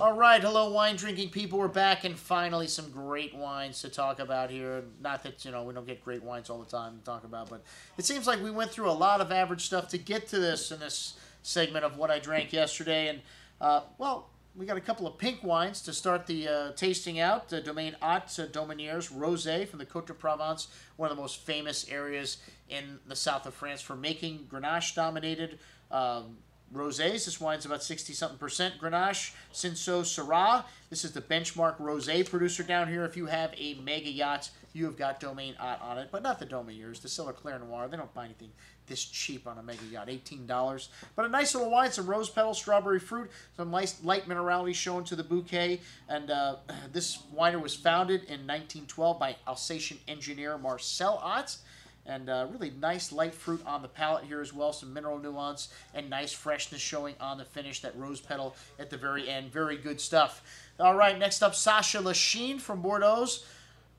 All right, hello, wine drinking people. We're back, and finally, some great wines to talk about here. Not that you know we don't get great wines all the time to talk about, but it seems like we went through a lot of average stuff to get to this in this segment of what I drank yesterday. And uh, well, we got a couple of pink wines to start the uh, tasting out. Uh, Domaine Ott uh, Domaniers Rosé from the Côte de Provence, one of the most famous areas in the south of France for making Grenache dominated. Um, rosés. This wine's about 60 something percent Grenache. Cinsault Syrah. This is the benchmark rosé producer down here. If you have a mega yacht, you have got Domaine Ott on it, but not the Domaines, the Cellar Clair Noir. They don't buy anything this cheap on a mega yacht, $18. But a nice little wine, some rose petals, strawberry fruit, some nice light minerality shown to the bouquet. And uh, this winery was founded in 1912 by Alsatian engineer Marcel Ott and uh, really nice light fruit on the palate here as well. Some mineral nuance and nice freshness showing on the finish. That rose petal at the very end. Very good stuff. All right, next up, Sacha Lichine from Bordeaux.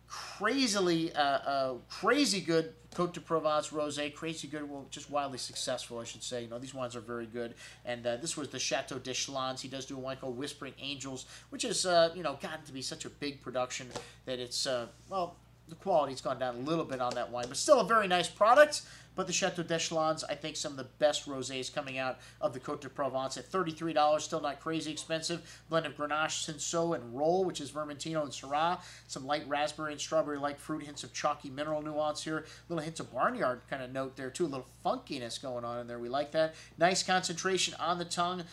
Crazily, uh, uh, crazy good Cote de Provence rosé, crazy good, well, just wildly successful, I should say. You know, these wines are very good. And uh, this was the Chateau d'Esclans. He does do a wine called Whispering Angels, which has, uh, you know, gotten to be such a big production that it's, uh, well, the quality's gone down a little bit on that wine, but still a very nice product. But the Chateau d'Esclans, I think some of the best rosés coming out of the Côte de Provence at $33, still not crazy expensive. Blend of Grenache, Cinsault, and Rolle, which is Vermentino and Syrah. Some light raspberry and strawberry-like fruit, hints of chalky mineral nuance here. Little hints of barnyard kind of note there, too. A little funkiness going on in there. We like that. Nice concentration on the tongue.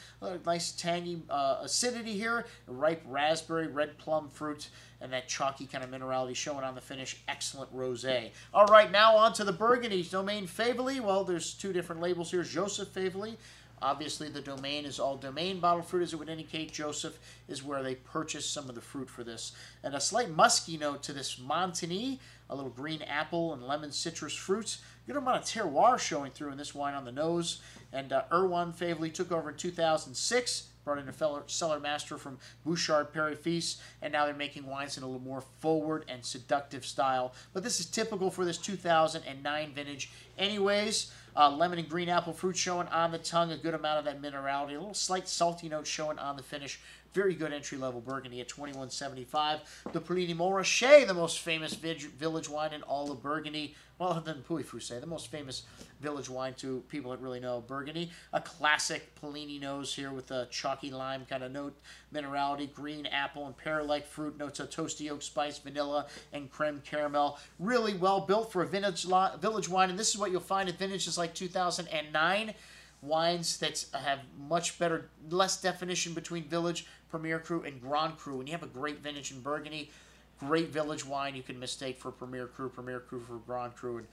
nice tangy uh, acidity here. Ripe raspberry, red plum fruit and that chalky kind of minerality showing on the finish. Excellent rosé. All right, now on to the Burgundy. Domaine Faiveley. Well, there's two different labels here. Joseph Faiveley. Obviously, the domain is all domain bottled fruit, as it would indicate. Joseph is where they purchased some of the fruit for this. And a slight musky note to this Montagny, a little green apple and lemon citrus fruits. Good amount of terroir showing through in this wine on the nose. And uh, Erwan Faiveley took over in 2006 brought in a cellar master from Bouchard Père et Fils, and now they're making wines in a little more forward and seductive style. But this is typical for this 2009 vintage. Anyways, uh, lemon and green apple fruit showing on the tongue, a good amount of that minerality, a little slight salty note showing on the finish. Very good entry level Burgundy at 21.75. The Puligny Montrachet, the most famous village wine in all of Burgundy. Well, other than Pouilly-Fuissé, the most famous village wine to people that really know Burgundy. A classic Puligny nose here with a chalky lime kind of note, minerality, green apple and pear-like fruit notes of toasty oak spice, vanilla, and creme caramel. Really well built for a vintage village wine, and this is what you'll find at vintages like 2009 wines that have much better, less definition between Village, Premier Cru, and Grand Cru. And you have a great vintage in Burgundy, great village wine you can mistake for Premier Cru, Premier Cru for Grand Cru, and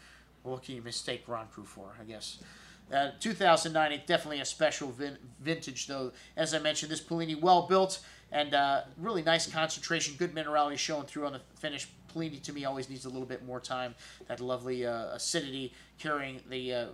what can you mistake Grand Cru for, I guess. Uh, 2009, it's definitely a special vin vintage, though. As I mentioned, this Puligny well built and uh, really nice concentration, good minerality showing through on the finish. Puligny to me always needs a little bit more time. That lovely uh, acidity carrying the uh,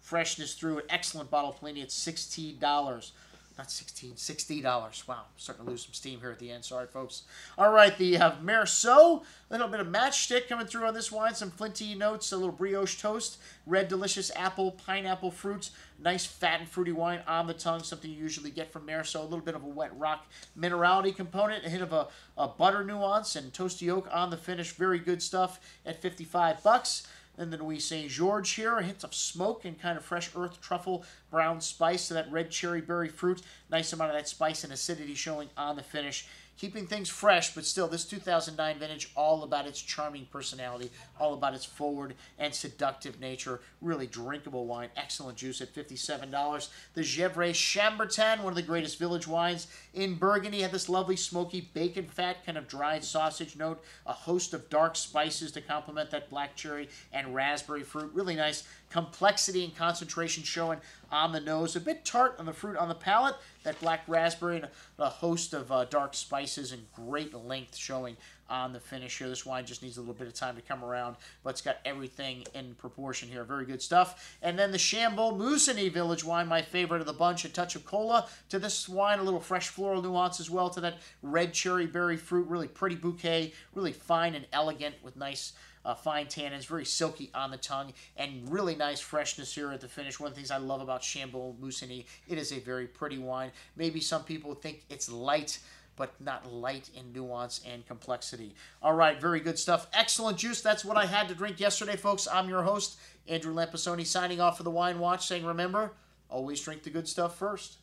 freshness through. An excellent bottle of Puligny at $16 not 16 $60. Wow, I'm starting to lose some steam here at the end. Sorry, folks. All right, the uh, a little bit of matchstick coming through on this wine. Some flinty notes, a little brioche toast, red delicious apple, pineapple fruits, nice fat and fruity wine on the tongue, something you usually get from Meursault. A little bit of a wet rock minerality component, a hint of a, a butter nuance, and toasty oak on the finish. Very good stuff at 55 bucks. And then Nuits St. Georges here, a hint of smoke and kind of fresh earth truffle brown spice to that red cherry berry fruit. Nice amount of that spice and acidity showing on the finish keeping things fresh, but still, this 2009 vintage, all about its charming personality, all about its forward and seductive nature. Really drinkable wine, excellent juice at $57. The Gevrey Chambertin, one of the greatest village wines in Burgundy, had this lovely smoky bacon fat, kind of dried sausage note, a host of dark spices to complement that black cherry and raspberry fruit. Really nice complexity and concentration showing on the nose. A bit tart on the fruit on the palate, that black raspberry and a host of uh, dark spices and great length showing on the finish here. This wine just needs a little bit of time to come around, but it's got everything in proportion here. Very good stuff. And then the Chambolle Musigny Village wine, my favorite of the bunch. A touch of cola to this wine, a little fresh floral nuance as well to that red cherry berry fruit. Really pretty bouquet, really fine and elegant with nice uh, fine tannins, very silky on the tongue, and really nice freshness here at the finish. One of the things I love about Chambolle Musigny, it is a very pretty wine. Maybe some people think it's light, but not light in nuance and complexity. All right, very good stuff. Excellent juice. That's what I had to drink yesterday, folks. I'm your host, Andrew Lampasoni, signing off for the Wine Watch, saying remember, always drink the good stuff first.